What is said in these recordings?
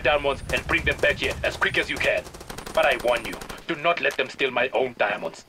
diamonds and bring them back here as quick as you can. But I warn you, do not let them steal my own diamonds.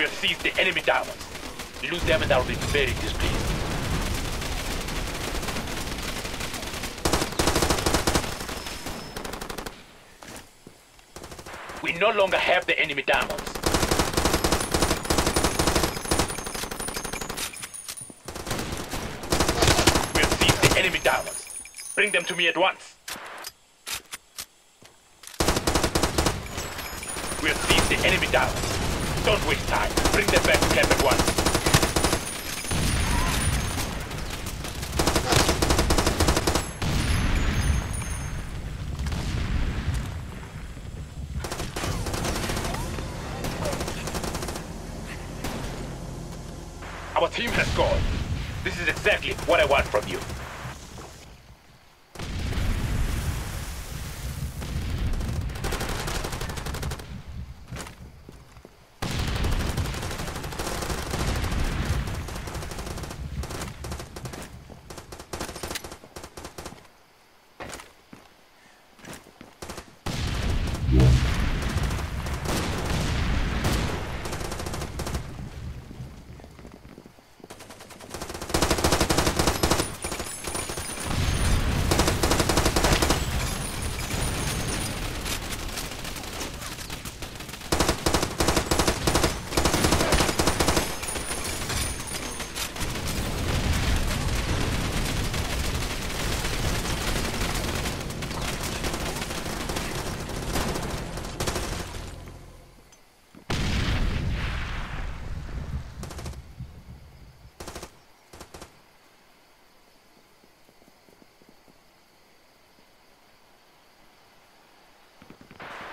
We have seized the enemy diamonds. Lose them and I'll be very displeased. We no longer have the enemy diamonds. We have seized the enemy diamonds. Bring them to me at once. We have seized the enemy diamonds. Don't waste time. Bring them back to at once. Our team has scored. This is exactly what I want from you.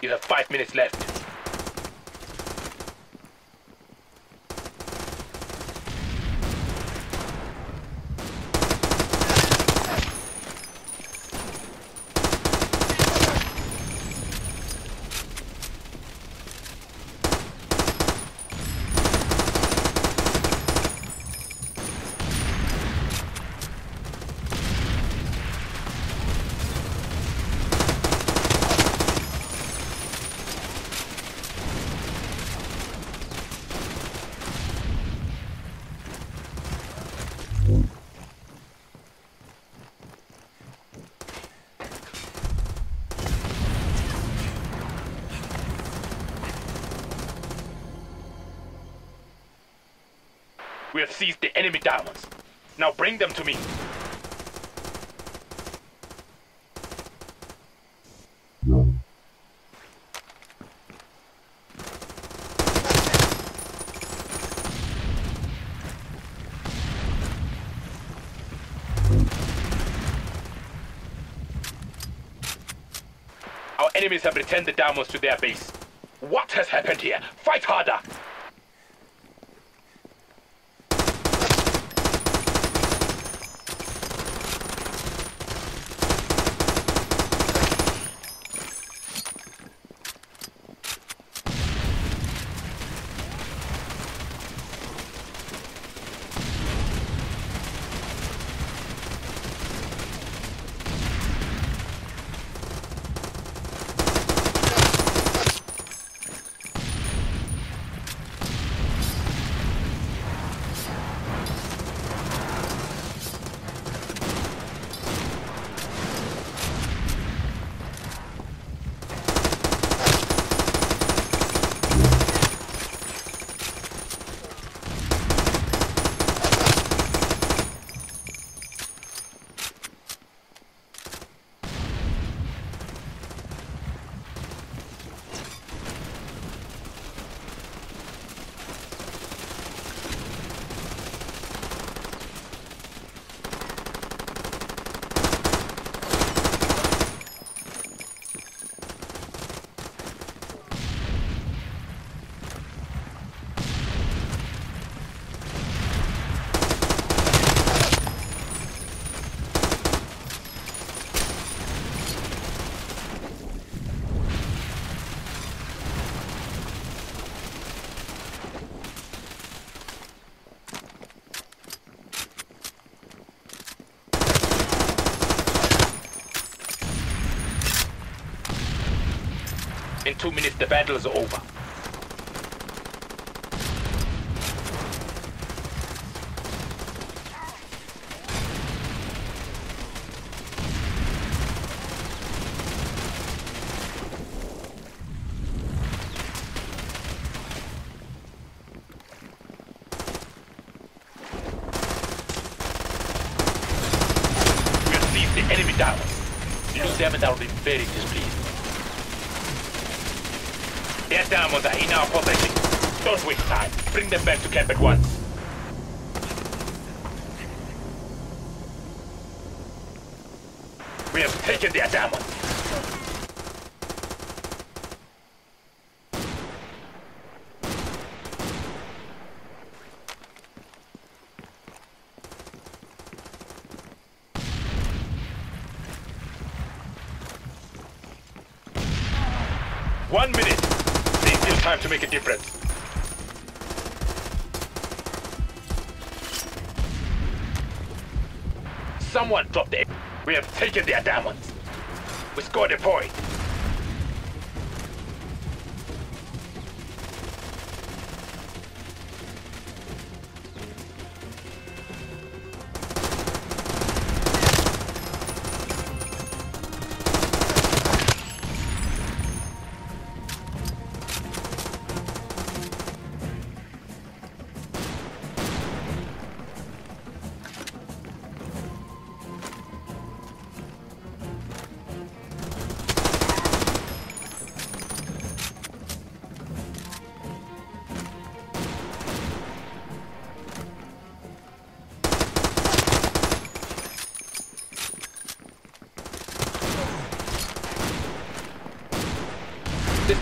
You have five minutes left. Have seized the enemy diamonds. Now bring them to me. Our enemies have returned the diamonds to their base. What has happened here? Fight harder! In two minutes, the battle is over. Enemy down. Lose them and I'll be very displeased. Their diamonds are in our possession. Don't waste time. Bring them back to camp at once. We have taken their diamonds. One minute. To make a difference. Someone dropped it. We have taken their diamonds. We scored a point.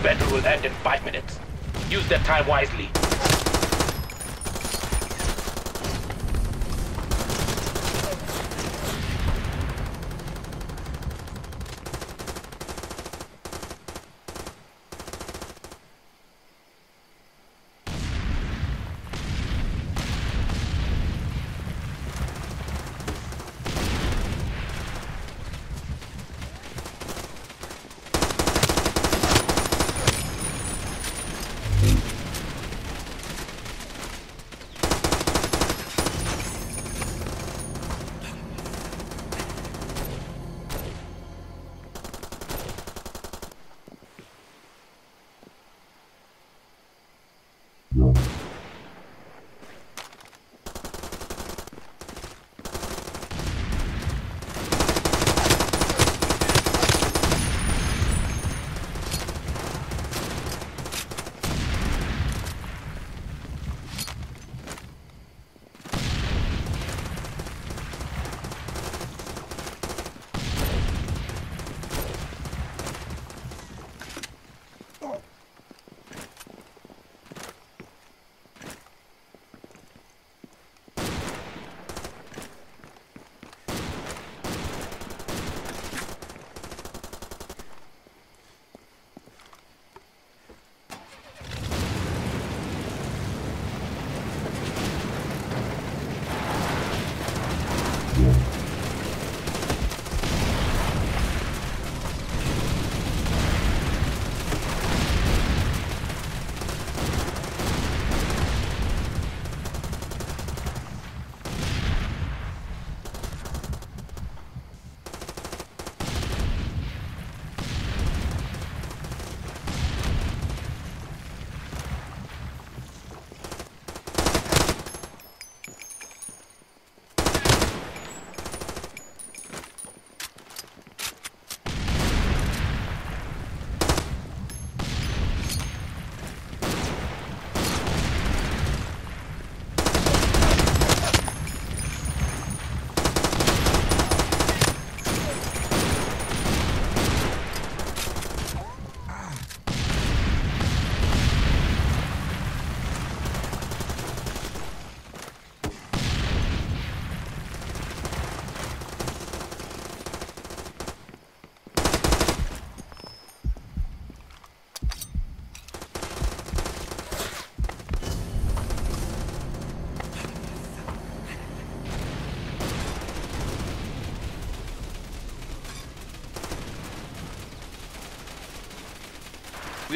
Battle will end in five minutes. Use that time wisely.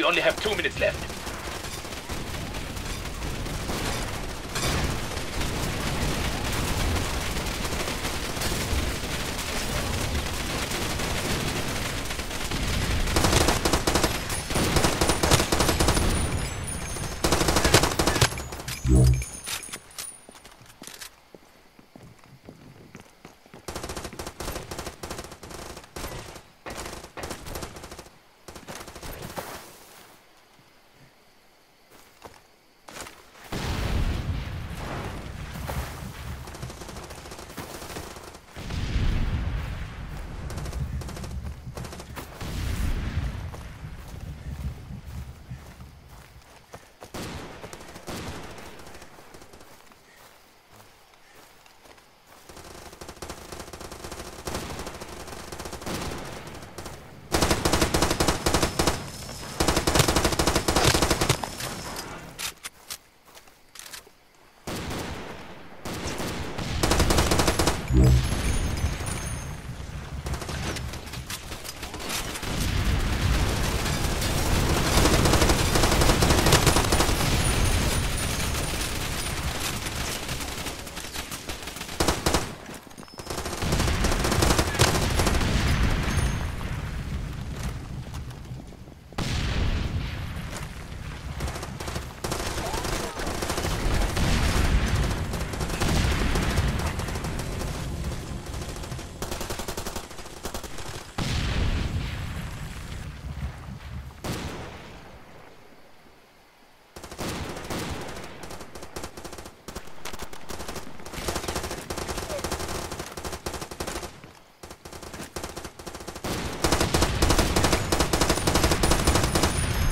We only have two minutes left.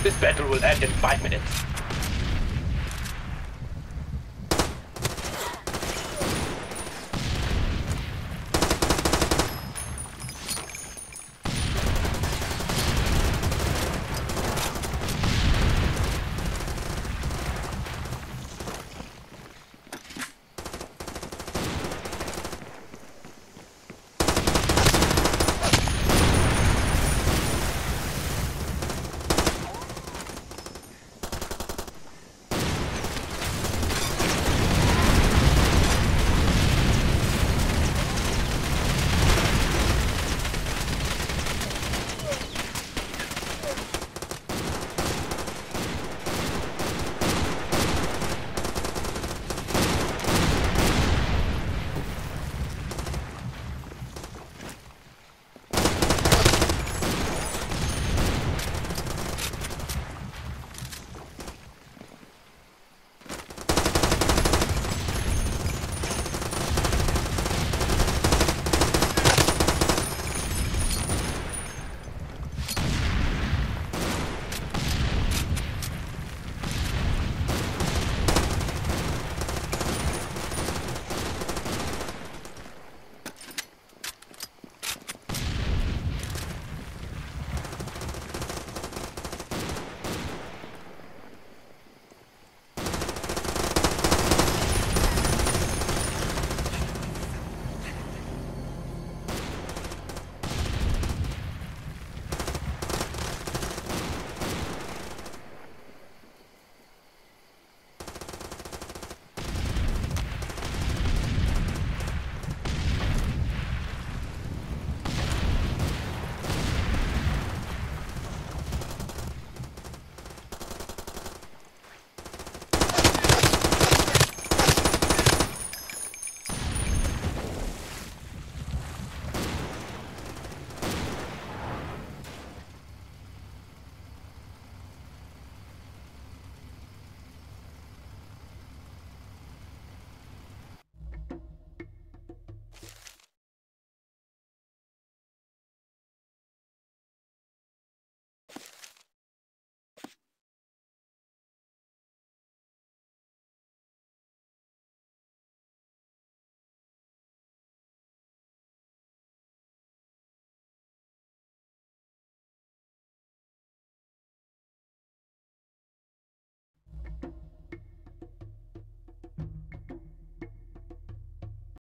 This battle will end in five minutes.